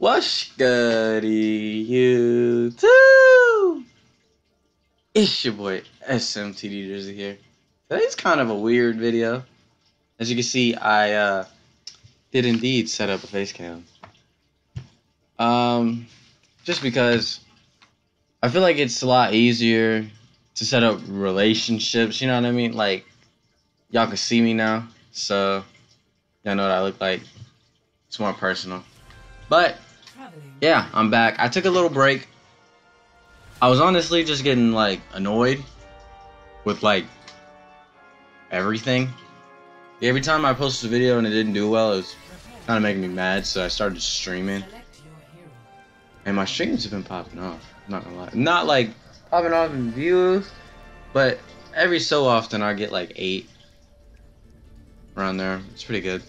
What's goody YouTube? It's your boy SMTD Drizzy here. Today's kind of a weird video. As you can see, I uh, did indeed set up a face cam. Um, just because I feel like it's a lot easier to set up relationships. You know what I mean? Like y'all can see me now, so y'all know what I look like. It's more personal. But yeah, I'm back. I took a little break. I was honestly just getting like annoyed with like everything. Every time I posted a video and it didn't do well, it was kind of making me mad. So I started streaming, and my streams have been popping off. I'm not gonna lie, not like popping off in views, but every so often I get like eight around there. It's pretty good.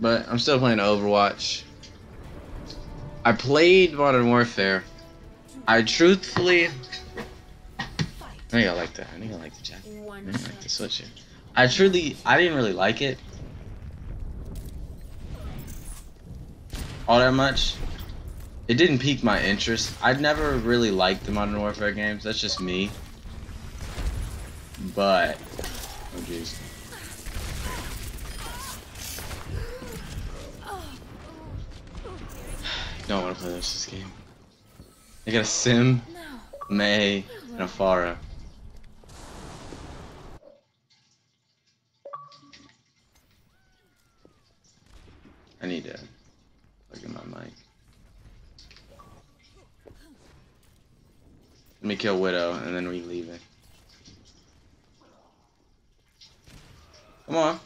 But I'm still playing Overwatch. I played Modern Warfare. I truthfully. I think I like that. I think I like the jacket. I think I like the switch. I truly, I didn't really like it all that much. It didn't pique my interest. I'd never really liked the Modern Warfare games. That's just me. But, oh jeez. Don't want to play this, game. I got a Sym, Mei, and a Pharah. I need to look at my mic. Let me kill Widow and then we leave it. Come on.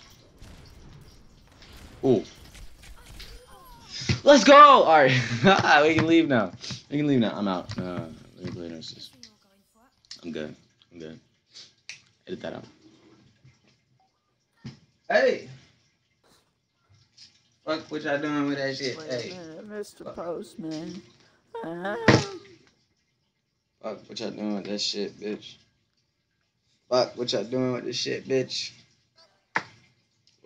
Ooh. Let's go! Alright. we can leave now. We can leave now. I'm out. Uh, let me play nurses. I'm good. I'm good. Edit that out. Hey! Fuck what y'all doing with that shit? Wait hey. a minute, Mr. Postman. Fuck what y'all doing with that shit, bitch. Fuck what y'all doing with this shit, bitch.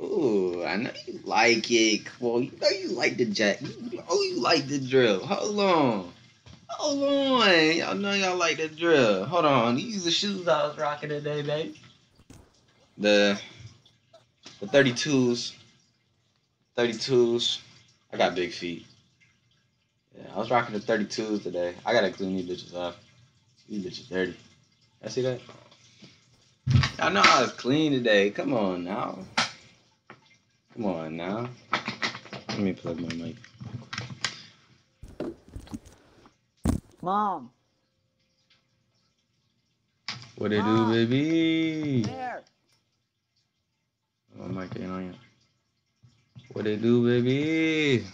Ooh, I know you like it. Well, you know you like the jack. You know you like the drill. Hold on. Hold on. Y'all know y'all like the drill. Hold on. These are the shoes I was rocking today, baby. The the 32s. 32s. I got big feet. Yeah, I was rocking the 32s today. I gotta clean these bitches off. These bitches dirty. I see that? Y'all know I was clean today. Come on now. Come on now. Let me plug my mic. Mom, What it do, baby? there. Oh, my mic ain't on yet. What it do, baby?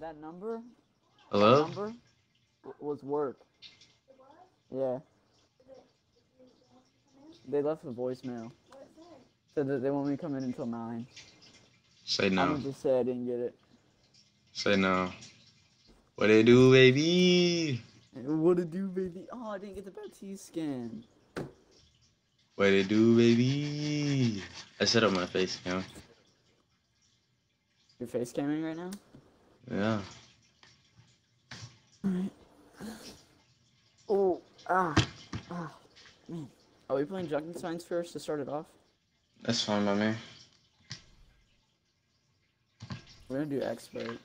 That number? Hello? Number w- was work. Yeah. They left a voicemail. Said that they want me to come in until nine. Say no. I'm just say I didn't get it. Say no. What it do, baby? What to do, baby? Oh, I didn't get the Baptiste skin. What it do, baby? I set up my face cam. You're face camming right now? Yeah. Alright. Oh, ah, ah, man. Are we playing Junkenstein's first to start it off? That's fine by me. We're gonna do expert.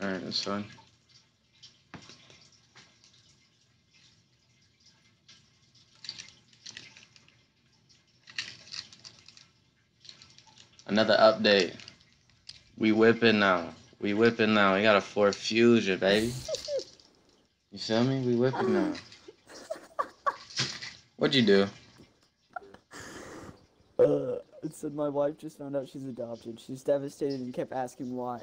Alright, that's fine. Another update. We whipping now. We whipping now. We got a four fusion, baby. You feel me? We whipping now. What'd you do? Uh, it said my wife just found out she's adopted. She's devastated and kept asking why.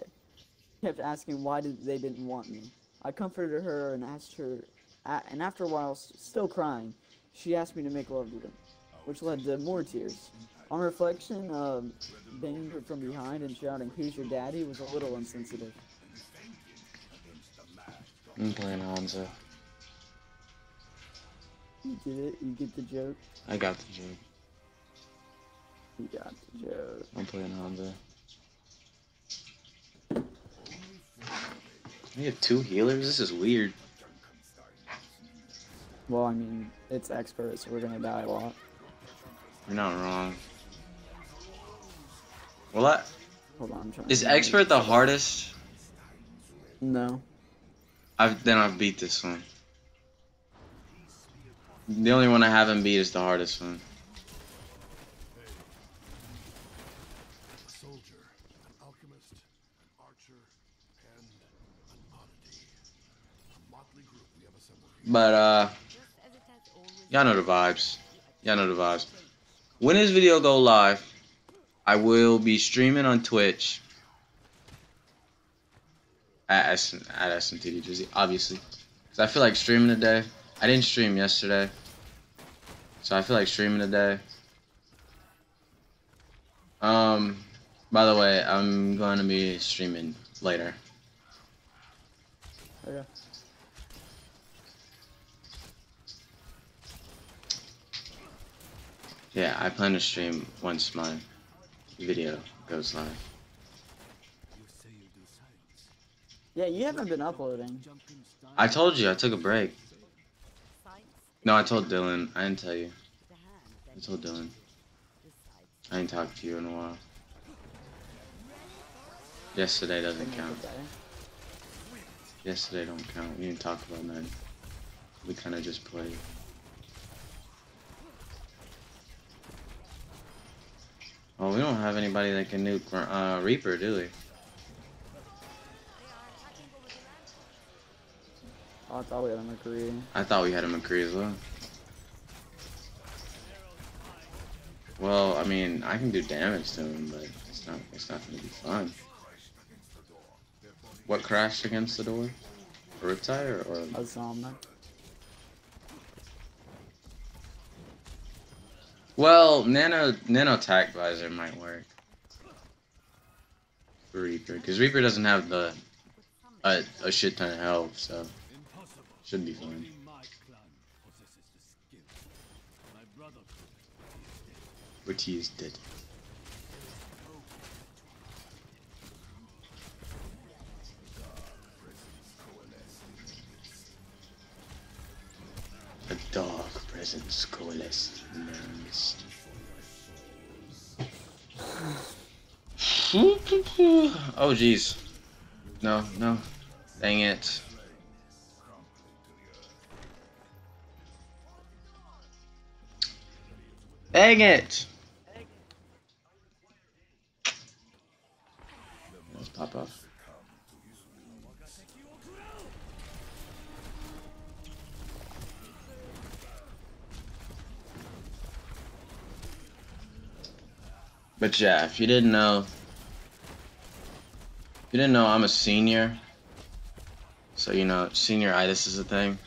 Kept asking why did they didn't want me. I comforted her and asked her, and after a while, still crying, she asked me to make love to them, which led to more tears. On reflection, um, banging her from behind and shouting, "Who's your daddy?" was a little insensitive. I'm playing Hanzo. You get it? You get the joke? I got the joke. I'm playing Hanzo. We have two healers? This is weird. Well, I mean, it's expert, so we're gonna die a lot. You're not wrong. Well, I... Hold on, Is expert the hardest? No. I've Then I've beat this one. The only one I haven't beat is the hardest one. But uh, y'all know the vibes. Y'all know the vibes. When this video go live, I will be streaming on Twitch at S at SMTD Drizzy, obviously. Cause I feel like streaming today. I didn't stream yesterday, so I feel like streaming today. Um, by the way, I'm going to be streaming later. Oh, okay. Yeah, I plan to stream once my video goes live. Yeah, you haven't been uploading. I told you I took a break. No, I told Dylan. I didn't tell you. I told Dylan. I ain't talked to you in a while. Yesterday doesn't count. Yesterday don't count. We didn't talk about that. We kind of just played. Oh, we don't have anybody that can nuke uh, Reaper, do we? Oh, I thought we had a Mercury. I thought we had a McCree as well. Well, I mean, I can do damage to him, but it's not. It's not gonna be fun. What crashed against the door? A Riptide or, or A zombie? well, nano nano attack visor might work. For Reaper, because Reaper doesn't have the a, a shit ton of health, so should be fine. Which he in their midst. oh jeez. No, no. Dang it. Dang it! Let's pop off. But yeah, if you didn't know, if you didn't know, I'm a senior. So you know, senioritis is a thing.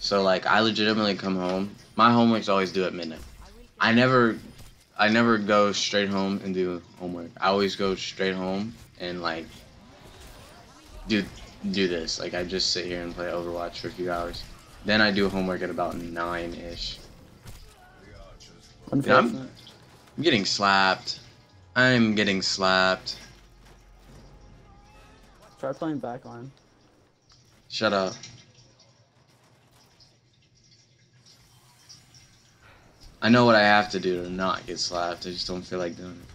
So like, I legitimately come home. My homework's always due at midnight. I never, I never go straight home and do homework. I always go straight home and like, do do this. Like I just sit here and play Overwatch for a few hours. Then I do homework at about nine ish. Unfortunate. I'm getting slapped. I'm getting slapped. Try playing backline. Shut up. I know what I have to do to not get slapped. I just don't feel like doing it.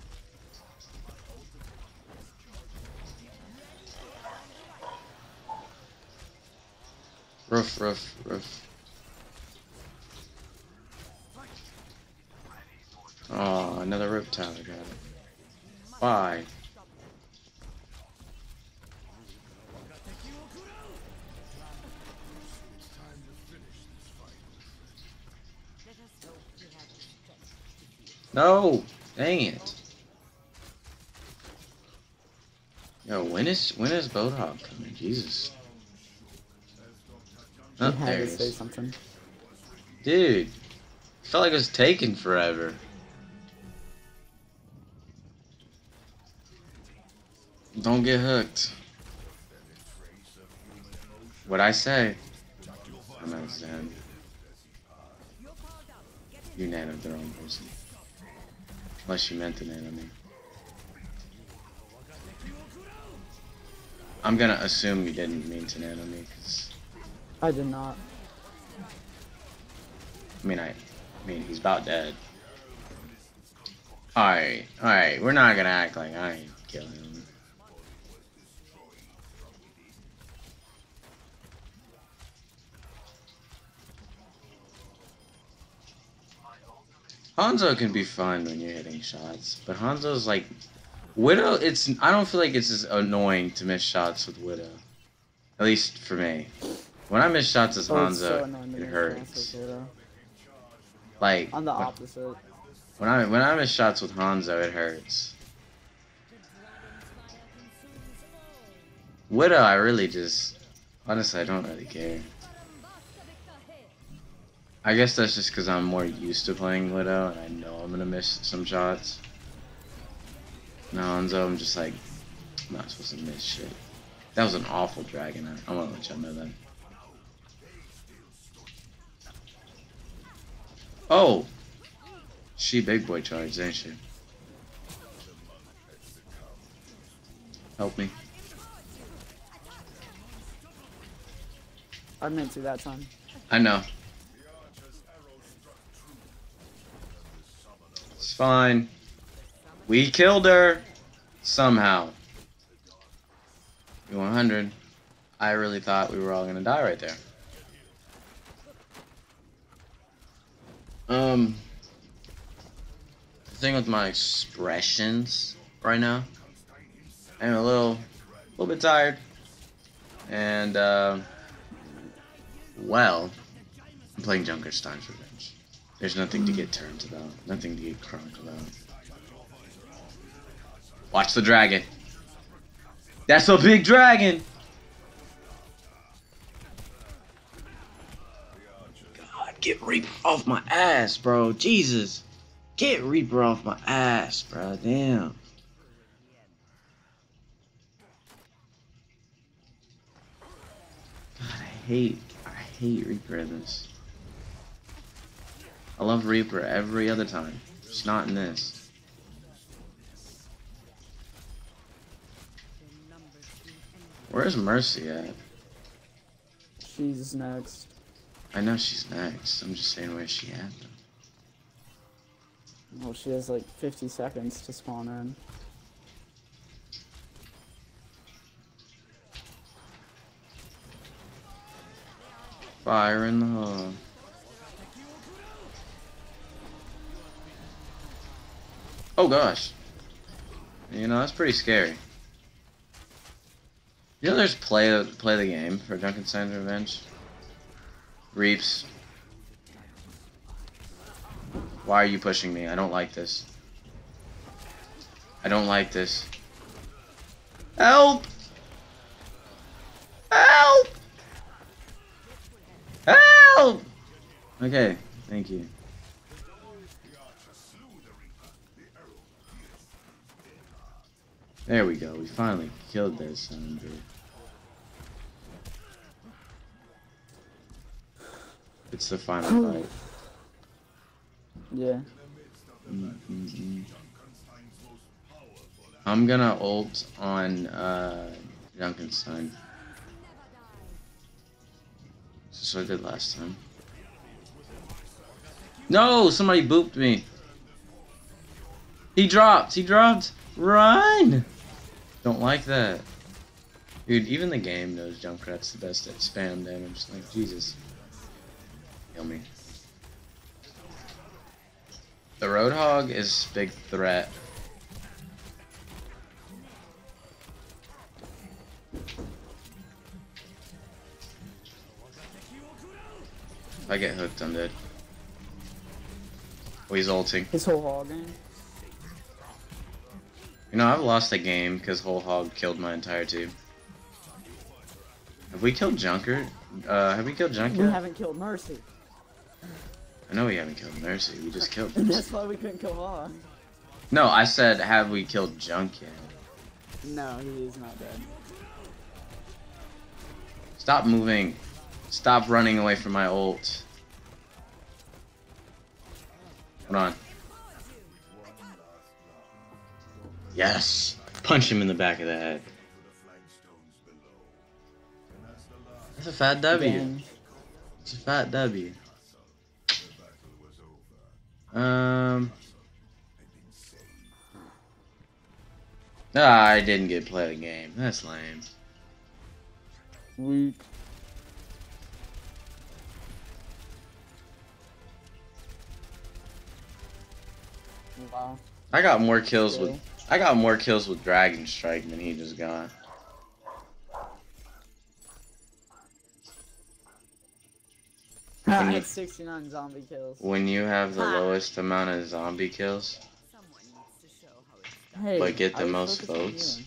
Roof, roof, roof. Another reptile. I got it. Why? No! Dang it. Yo, when is when is Bodog coming? Jesus. Oh, there say is. something. Dude. Felt like it was taking forever. Don't get hooked. What I say? I'm not Zen. You nanoed the wrong person. Unless you meant to nano me. I'm gonna assume you didn't mean to nano me, cause I did not. I mean I, I mean he's about dead. All right, all right, we're not gonna act like I ain't killing him. Hanzo can be fun when you're hitting shots, but Hanzo's like Widow. It's I don't feel like it's as annoying to miss shots with Widow, at least for me. When I miss shots as Oh, so Hanzo, it hurts. shots with Widow. Like I'm the opposite. when I when I miss shots with Hanzo, it hurts. Widow, I really just honestly I don't really care. I guess that's just because I'm more used to playing Widow and I know I'm gonna miss some shots. Now Hanzo, I'm just like I'm not supposed to miss shit. That was an awful dragon. I, I want to let y'all know that. Oh, she big boy charged, ain't she? Help me. I meant to that time. I know. It's fine. We killed her. Somehow. 100. I really thought we were all gonna die right there. Um. The thing with my expressions right now, I'm a little, a little bit tired, and um. Well, I'm playing Junkenstein's Revenge. There's nothing to get turned about, nothing to get crunk about. Watch the dragon. That's a big dragon! God, get Reaper off my ass, bro. Jesus. Get Reaper off my ass, bro. Damn. God, I hate, I hate Reaper in this. I love Reaper every other time. Just not in this. Where's Mercy at? She's next. I know she's next. I'm just saying where's she at. Well, she has like 50 seconds to spawn in. Fire in the hole. Oh gosh. You know, that's pretty scary. You know there's play play the game for Junkenstein's Revenge? Reaps. Why are you pushing me? I don't like this. I don't like this. Help! Help! Help! Okay, thank you. There we go. We finally killed of a- It's the final fight. Yeah. Mm-mm-mm. I'm gonna ult on uh, Junkenstein. This is what I did last time. No! Somebody booped me! He dropped! He dropped! Run! Don't like that. Dude, even the game knows Junkrat's the best at spam damage. Like, Jesus. Kill me. The Roadhog is big threat. I get hooked, I'm dead. Oh, he's ulting. His whole hog. You know, I've lost a game because Whole Hog killed my entire team. Have we killed Junker? Uh, have we killed Junk We haven't killed Mercy. I know we haven't killed Mercy. We just killed Mercy. that's why we couldn't kill Hog. No, I said, have we killed Junk yet? No, he is not dead. Stop moving. Stop running away from my ult. Hold on. Yes. Punch him in the back of the head. The That's a fat W. It's a fat W. Um. Ah, I didn't get to play the game. That's lame. Weak. Wow. I got more kills with Okay. I got more kills with Dragon Strike than he just got. I When you- had 69 zombie kills. When you have the Ha. lowest amount of zombie kills, needs to show how it's done. Hey, But get the most votes.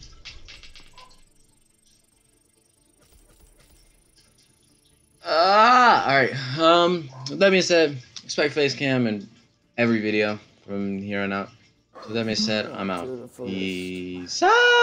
Ah, all right. Um, that being said, expect face cam in every video from here on out. So being said, I'm out. Peace out.